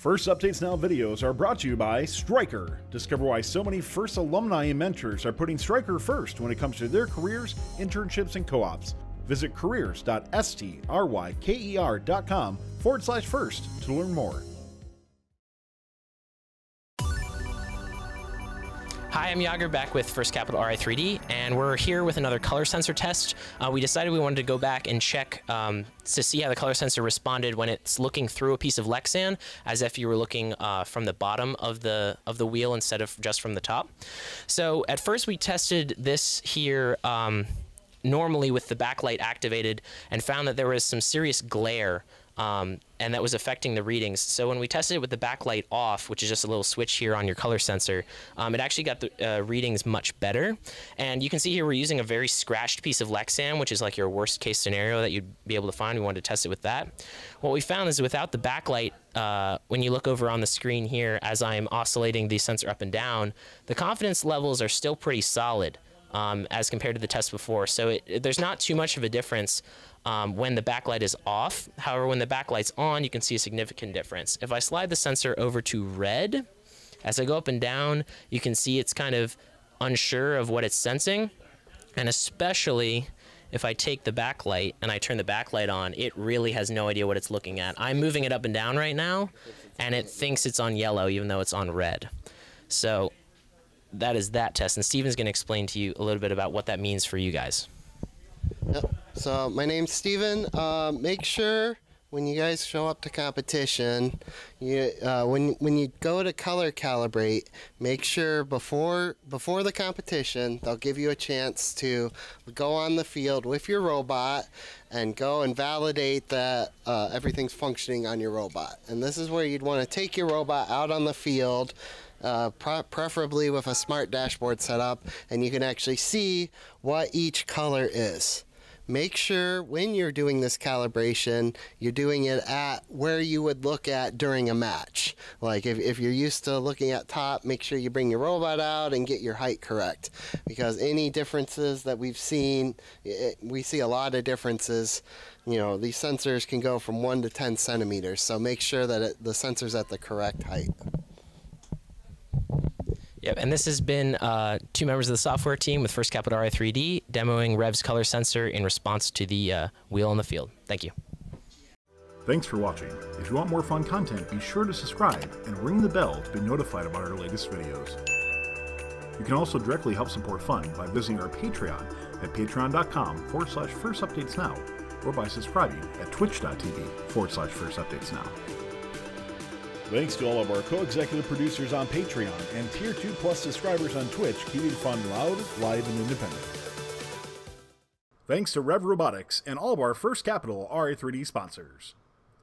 First Updates Now videos are brought to you by Stryker. Discover why so many First alumni and mentors are putting Stryker first when it comes to their careers, internships, and co ops. Visit careers.stryker.com forward slash first to learn more. Hi, I'm Yager back with First Capital RI3D, and we're here with another color sensor test. Uh, we decided we wanted to go back and check um, to see how the color sensor responded when it's looking through a piece of Lexan, as if you were looking uh, from the bottom of the of the wheel instead of just from the top. So at first we tested this here. Um, normally with the backlight activated and found that there was some serious glare um, and that was affecting the readings. So when we tested it with the backlight off, which is just a little switch here on your color sensor, um, it actually got the uh, readings much better. And you can see here we're using a very scratched piece of Lexan, which is like your worst case scenario that you'd be able to find. We wanted to test it with that. What we found is without the backlight, uh, when you look over on the screen here as I'm oscillating the sensor up and down, the confidence levels are still pretty solid um, as compared to the test before. So it, there's not too much of a difference um, when the backlight is off. However, when the backlight's on, you can see a significant difference. If I slide the sensor over to red, as I go up and down, you can see it's kind of unsure of what it's sensing. And especially if I take the backlight and I turn the backlight on, it really has no idea what it's looking at. I'm moving it up and down right now, and it thinks it's on yellow even though it's on red. So that is that test. And Steven's going to explain to you a little bit about what that means for you guys. Yep. So my name's Steven. Uh, make sure when you guys show up to competition, you uh, when when you go to color calibrate, make sure before before the competition they'll give you a chance to go on the field with your robot and go and validate that uh, everything's functioning on your robot. And this is where you'd want to take your robot out on the field uh, preferably with a smart dashboard set up, and you can actually see what each color is. Make sure when you're doing this calibration, you're doing it at where you would look at during a match. Like if, if you're used to looking at top, make sure you bring your robot out and get your height correct. Because any differences that we've seen, it, we see a lot of differences. You know, these sensors can go from 1 to 10 centimeters, so make sure that it, the sensor's at the correct height. Yep, and this has been uh, two members of the software team with First Capital RI3D demoing Rev's color sensor in response to the uh, wheel in the field. Thank you. Thanks for watching. If you want more fun content, be sure to subscribe and ring the bell to be notified about our latest videos. You can also directly help support Fun by visiting our Patreon at patreon.com forward slash first updates now or by subscribing at twitch.tv forward slash first updates now. Thanks to all of our co-executive producers on Patreon and Tier 2 Plus subscribers on Twitch, keeping fun loud, live, and independent. Thanks to Rev Robotics and all of our First Capital RI3D sponsors.